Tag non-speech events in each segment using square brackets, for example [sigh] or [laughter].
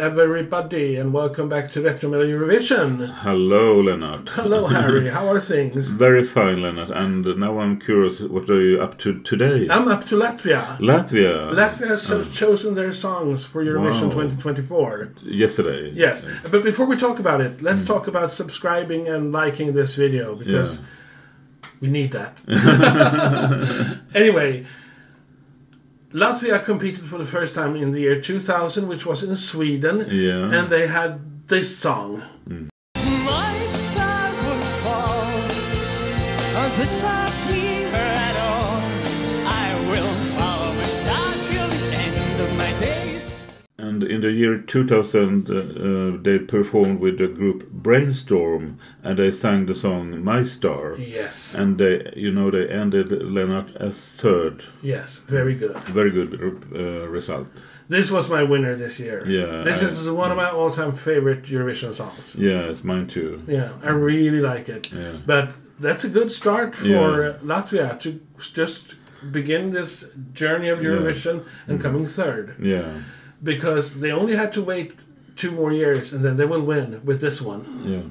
everybody, and welcome back to Retro Mello Eurovision. Hello, Leonard. Hello, Harry. [laughs] How are things? Very fine, Leonard. And now I'm curious, what are you up to today? I'm up to Latvia. Latvia. Latvia has so- chosen their songs for Eurovision Wow. 2024. Yesterday. Yes, but before we talk about it, let's mm. talk about subscribing and liking this video because Yeah. we need that. [laughs] [laughs] anyway, Latvia competed for the first time in the year 2000, which was in Sweden, Yeah. and they had this song. Mm. My in the year 2000, uh, uh, they performed with the group Brainstorm, and they sang the song My Star. Yes, And they, you know, they ended Leonard as third. yes, very good. Very good uh, result. This was my winner this year. Yeah, this I- is one of my all-time favorite Eurovision songs. Yeah, it's mine too. Yeah, I really like it. Yeah. But that's a good start for Yeah. Latvia to just begin this journey of Eurovision Mm-hmm. and coming third. Yeah, Because they only had to wait two more years and then they will win with this one. yeah.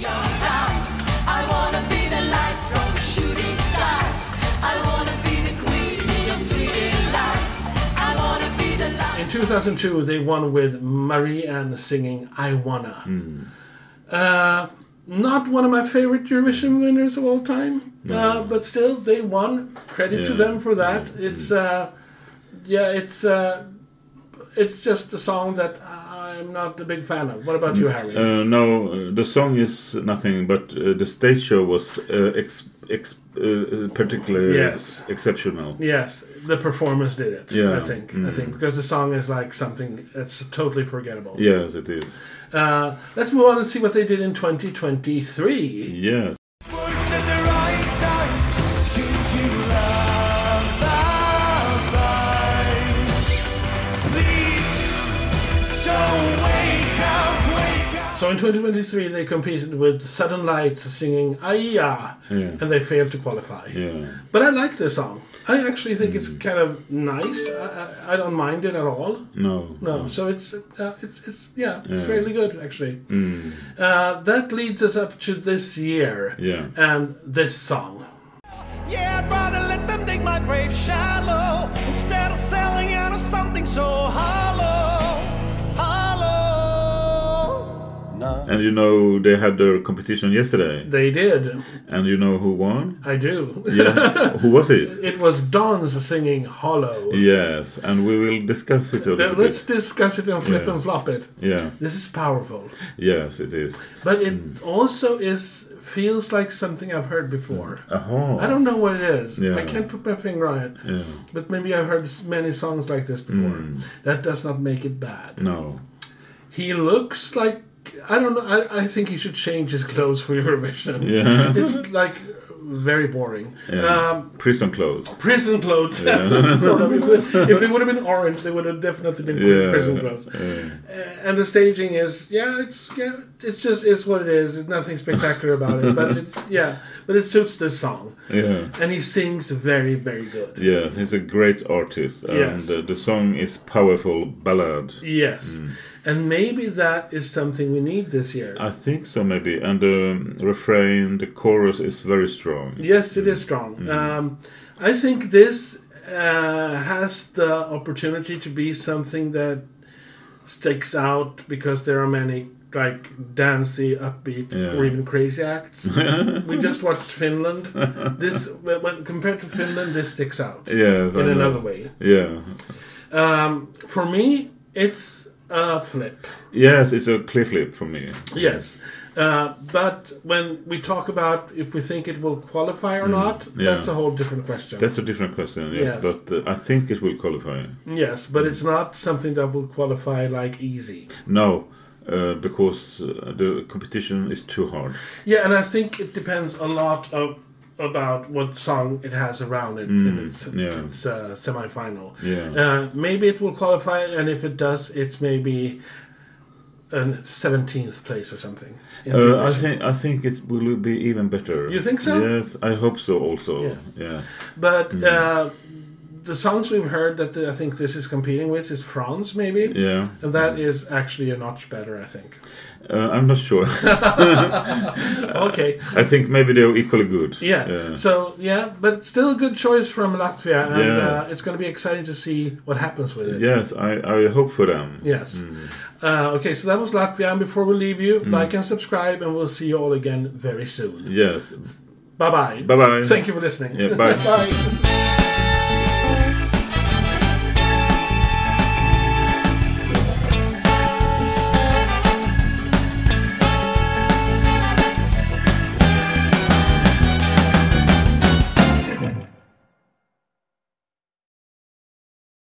your eyes. I wanna be the light from shooting stars. I wanna be the queen in your sweet lies. I wanna be the light. In 2002, they won with Marie N singing I Wanna. Hmm. Uh, not one of my favorite Eurovision winners of all time, uh, but still, they won. Credit to them for that. It's, uh, yeah, it's, uh, it's just a song that I'm not a big fan of. What about you, Harry? Uh, no, uh, the song is nothing, but uh, the stage show was uh, ex- ex- uh, particularly Yes. exceptional. yes, the performance did it. Yeah. I think. I think because the song is like something that's totally forgettable. Yes, it is. Uh, let's move on and see what they did in 2023. Yes. So in 2023, they competed with Sudden Lights singing Aijā, Yeah. and they failed to qualify. Yeah. But I like this song. I actually think it's kind of nice. I, I, I don't mind it at all. No. No, so it's uh, it's, it's yeah, it's Yeah. fairly good actually. Mm. Uh, that leads us up to this year Yeah. and this song. And you know they had their competition yesterday, They did. and you know who won? I do. Yeah. [laughs] who was it? it was Dons singing Hollow. Yes, and we will discuss it a little Let's bit. discuss it and flip Yeah. and flop it. Yeah. This is powerful. Yes, it is. But it also is feels like something I've heard before. Aha. I don't know what it is. Yeah. I can't put my finger on it. Yeah. But maybe I've heard many songs like this before. Mm. That does not make it bad. No. He looks like I don't know. I, I think he should change his clothes for Eurovision. Yeah. It's like very boring. Yeah. Um, Prison clothes. prison clothes. [laughs] sort of. If, if they would have been orange, they would have definitely been Yeah. prison clothes. Yeah. Uh, and the staging is yeah it's yeah it's just it's what it is it's nothing spectacular about it but it's [laughs] yeah but it suits this song Yeah. and he sings very very good Yes, he's a great artist, and Yes. uh, the song is powerful ballad. yes and maybe that is something we need this year I think so, maybe. And the um, refrain, the chorus is very strong. Yes it is strong. Um, i think this uh, has the opportunity to be something that sticks out because there are many like dancey upbeat Yeah. or even crazy acts. [laughs] We just watched finland. This when, compared to finland this sticks out Yes, in another way. Yeah. um, for me it's a flip. Yes, it's a clear flip for me. yes uh, but when we talk about if we think it will qualify or not Mm, yeah. that's a whole different question That's a different question, yes. Yes. But uh, I think it will qualify. yes but it's not something that will qualify like easy No, uh, because uh, the competition is too hard. yeah and i think it depends a lot of about what song it has around it in its, Mm, yeah. its uh, semi-final Yeah. Uh, maybe it will qualify, and if it does, it's maybe seventeenth place or something. in Uh, I think I think it will be even better. You think so? Yes, I hope so. Also, Yeah. yeah, But Mm. uh, the songs we've heard that I think this is competing with is France, maybe. Yeah. And that is actually a notch better, I think. Uh, I'm not sure. [laughs] Okay. I think maybe they're equally good. Yeah. Yeah. So yeah, but still a good choice from Latvia, and Yeah. uh, it's going to be exciting to see what happens with it. Yes, I, I hope for them. Yes. Mm. Uh, okay, so that was Latvia. And before we leave you, like and subscribe, and we'll see you all again very soon. Yes. Bye bye. Bye-bye. Thank you for listening. Yeah, bye. [laughs] bye.